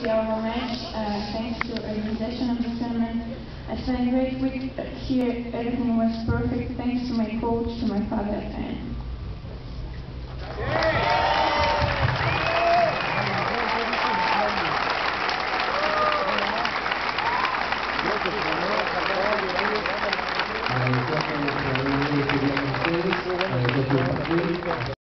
to the Arrow uh, thanks to organization of the tournament. I spent a great week here, everything was perfect, thanks to my coach, to my father, and... Gracias.